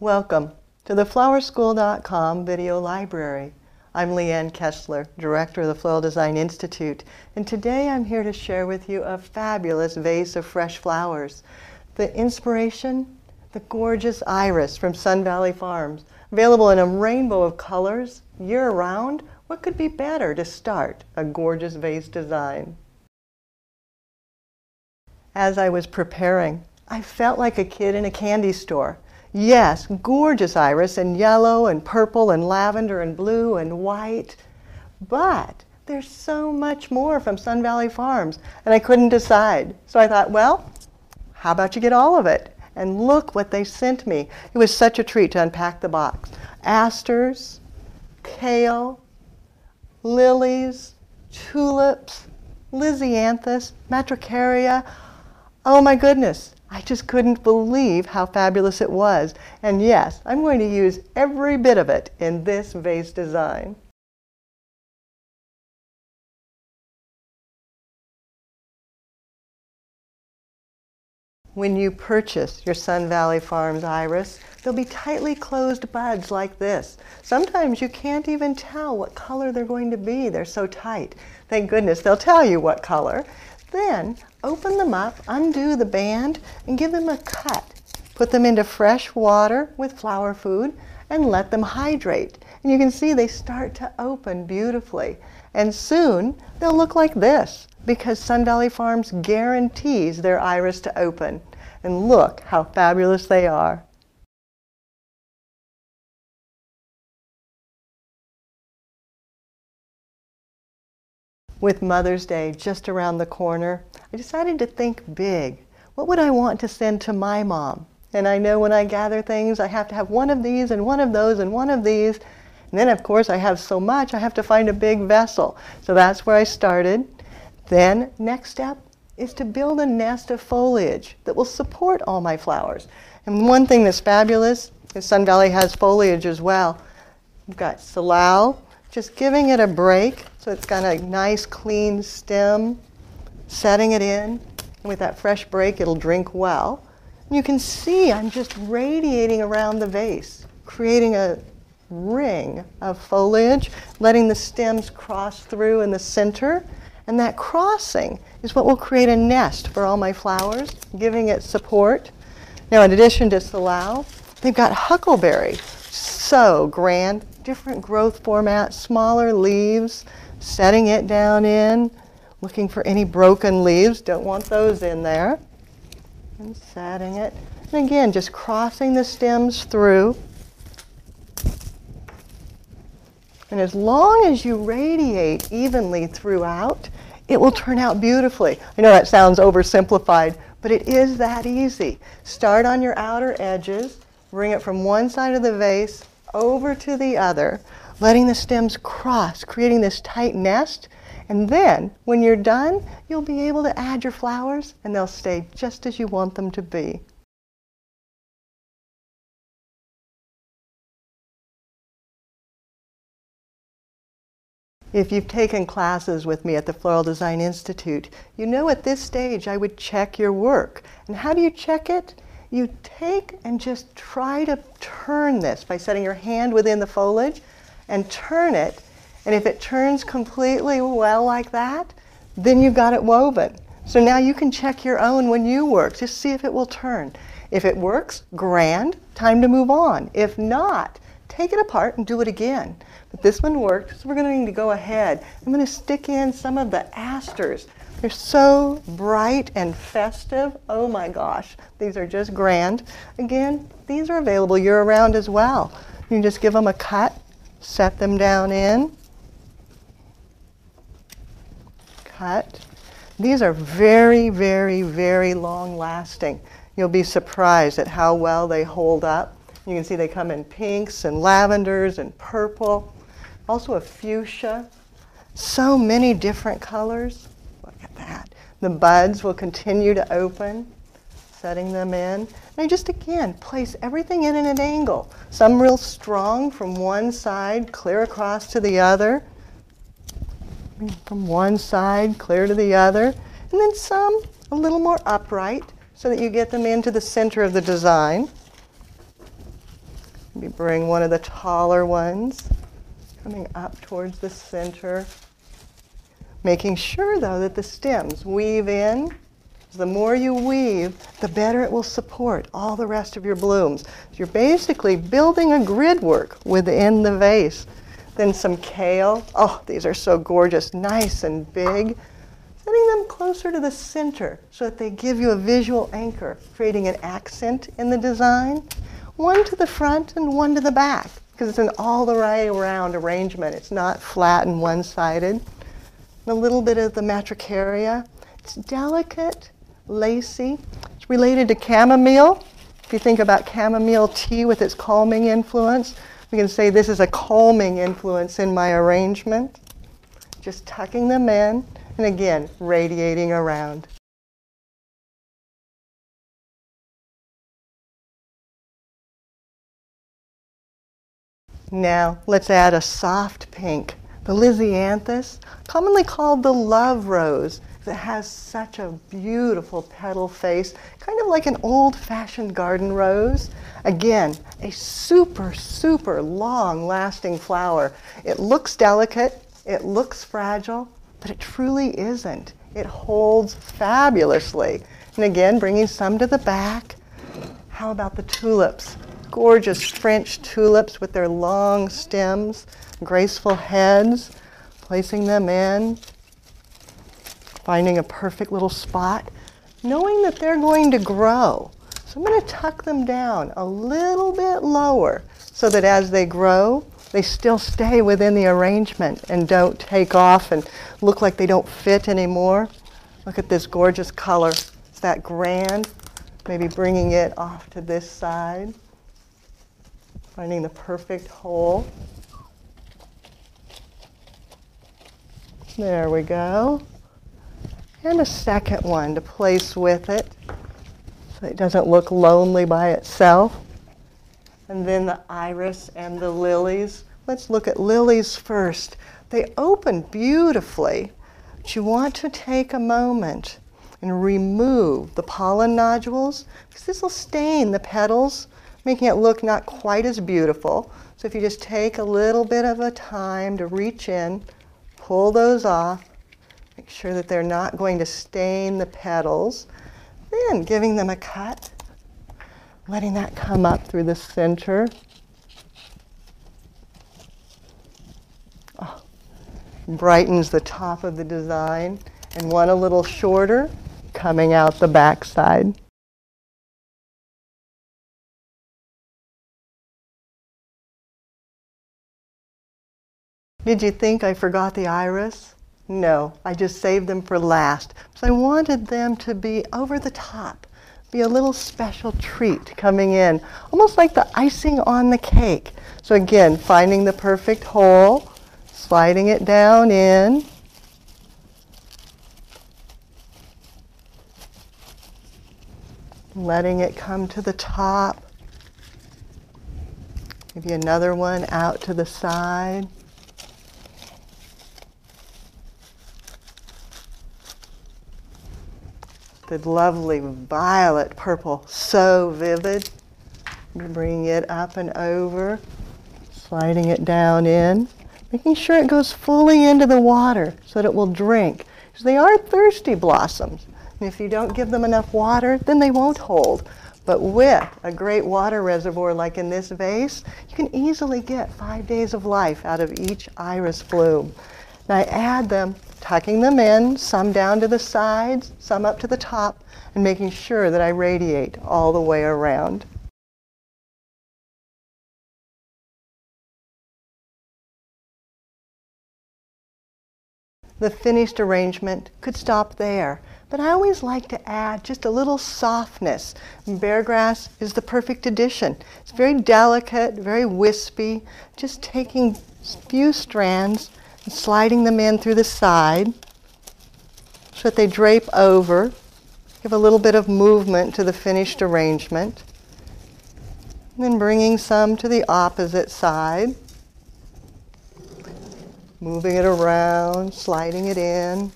Welcome to the flowerschool.com video library. I'm Leanne Kesler, Director of the Floral Design Institute, and today I'm here to share with you a fabulous vase of fresh flowers. The inspiration, the gorgeous iris from Sun Valley Farms, available in a rainbow of colors year-round. What could be better to start a gorgeous vase design? As I was preparing, I felt like a kid in a candy store Yes, gorgeous iris and yellow and purple and lavender and blue and white. But there's so much more from Sun Valley Farms, and I couldn't decide. So I thought, well, how about you get all of it? And look what they sent me. It was such a treat to unpack the box. Asters, kale, lilies, tulips, lisianthus, matricaria. Oh my goodness, I just couldn't believe how fabulous it was. And yes, I'm going to use every bit of it in this vase design. When you purchase your Sun Valley Farms iris, they'll be tightly closed buds like this. Sometimes you can't even tell what color they're going to be. They're so tight. Thank goodness they'll tell you what color. Then open them up, undo the band, and give them a cut. Put them into fresh water with flower food and let them hydrate. And you can see they start to open beautifully. And soon they'll look like this because Sun Valley Farms guarantees their iris to open. And look how fabulous they are. With Mother's Day just around the corner, I decided to think big. What would I want to send to my mom? And I know when I gather things, I have to have one of these and one of those and one of these. And then, of course, I have so much, I have to find a big vessel. So that's where I started. Then, next step is to build a nest of foliage that will support all my flowers. And one thing that's fabulous is Sun Valley has foliage as well. We've got salal, just giving it a break so it's got a nice clean stem, setting it in. And with that fresh break, it'll drink well. And you can see I'm just radiating around the vase, creating a ring of foliage, letting the stems cross through in the center. And that crossing is what will create a nest for all my flowers, giving it support. Now, in addition to salal, they've got huckleberry. So grand, different growth formats, smaller leaves, setting it down in, looking for any broken leaves, don't want those in there, and setting it. And again, just crossing the stems through. And as long as you radiate evenly throughout, it will turn out beautifully. I know that sounds oversimplified, but it is that easy. Start on your outer edges, bring it from one side of the vase over to the other, letting the stems cross, creating this tight nest. And then, when you're done, you'll be able to add your flowers and they'll stay just as you want them to be. If you've taken classes with me at the Floral Design Institute, you know at this stage I would check your work. And how do you check it? You take and just try to turn this by setting your hand within the foliage and turn it. And if it turns completely well like that, then you've got it woven. So now you can check your own when you work, just see if it will turn. If it works, grand, time to move on. If not, take it apart and do it again. But this one worked, so we're going to need to go ahead. I'm going to stick in some of the asters. They're so bright and festive. Oh my gosh, these are just grand. Again, these are available year-round as well. You can just give them a cut set them down in, cut. These are very, very, very long lasting. You'll be surprised at how well they hold up. You can see they come in pinks and lavenders and purple, also a fuchsia. So many different colors. The buds will continue to open setting them in. I just again place everything in at an angle. Some real strong from one side, clear across to the other. From one side, clear to the other. And then some a little more upright so that you get them into the center of the design. Maybe bring one of the taller ones coming up towards the center. Making sure though that the stems weave in. The more you weave, the better it will support all the rest of your blooms. So you're basically building a grid work within the vase. Then some kale. Oh, these are so gorgeous, nice and big. Setting them closer to the center so that they give you a visual anchor, creating an accent in the design. One to the front and one to the back because it's an all the way around arrangement. It's not flat and one-sided. a little bit of the matricaria. It's delicate, lacy. It's related to chamomile. If you think about chamomile tea with its calming influence, we can say this is a calming influence in my arrangement. Just tucking them in and again, radiating around. Now let's add a soft pink, the Lisianthus, commonly called the love rose. It has such a beautiful petal face, kind of like an old-fashioned garden rose. Again, a super, super long-lasting flower. It looks delicate, it looks fragile, but it truly isn't. It holds fabulously. And again, bringing some to the back. How about the tulips? Gorgeous French tulips with their long stems, graceful heads, placing them in, finding a perfect little spot, knowing that they're going to grow. So I'm going to tuck them down a little bit lower so that as they grow, they still stay within the arrangement and don't take off and look like they don't fit anymore. Look at this gorgeous color. Is that grand? Maybe bringing it off to this side. Finding the perfect hole. There we go and a second one to place with it so it doesn't look lonely by itself. And then the iris and the lilies. Let's look at lilies first. They open beautifully, but you want to take a moment and remove the pollen nodules because this will stain the petals, making it look not quite as beautiful. So if you just take a little bit of a time to reach in, pull those off, Make sure that they're not going to stain the petals. Then giving them a cut, letting that come up through the center. Oh, brightens the top of the design. And one a little shorter, coming out the back Did you think I forgot the iris? No, I just saved them for last. So I wanted them to be over the top, be a little special treat coming in, almost like the icing on the cake. So again, finding the perfect hole, sliding it down in. Letting it come to the top. Maybe another one out to the side. The lovely violet purple, so vivid. Bring it up and over, sliding it down in, making sure it goes fully into the water so that it will drink. Because they are thirsty blossoms. And if you don't give them enough water, then they won't hold. But with a great water reservoir like in this vase, you can easily get five days of life out of each iris bloom. And I add them tucking them in, some down to the sides, some up to the top, and making sure that I radiate all the way around. The finished arrangement could stop there, but I always like to add just a little softness. Beargrass is the perfect addition. It's very delicate, very wispy, just taking a few strands sliding them in through the side so that they drape over. Give a little bit of movement to the finished arrangement. And then bringing some to the opposite side. Moving it around, sliding it in.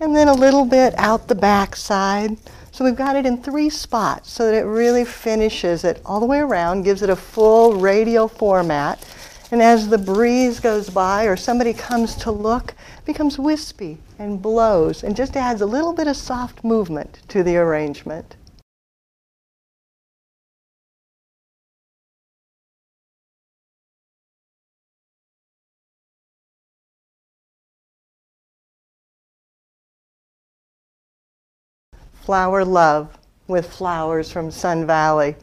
And then a little bit out the back side So we've got it in three spots so that it really finishes it all the way around, gives it a full radial format. And as the breeze goes by or somebody comes to look, becomes wispy and blows and just adds a little bit of soft movement to the arrangement. Flower Love with flowers from Sun Valley.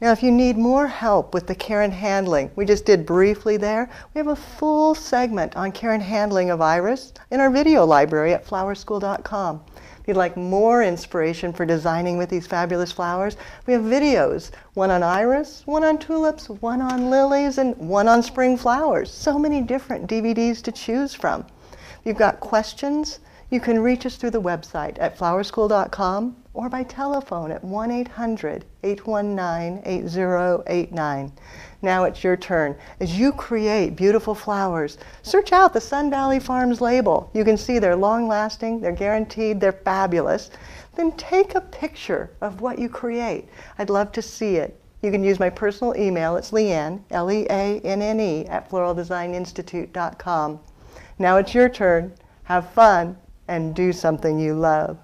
Now, if you need more help with the care and handling, we just did briefly there, we have a full segment on care and handling of iris in our video library at flowerschool.com. If you'd like more inspiration for designing with these fabulous flowers, we have videos, one on iris, one on tulips, one on lilies, and one on spring flowers. So many different DVDs to choose from. If you've got questions, you can reach us through the website at flowerschool.com or by telephone at 1 800 819 8089. Now it's your turn. As you create beautiful flowers, search out the Sun Valley Farms label. You can see they're long lasting, they're guaranteed, they're fabulous. Then take a picture of what you create. I'd love to see it. You can use my personal email. It's Leanne, L E A N N E, at floraldesigninstitute.com. Now it's your turn. Have fun and do something you love.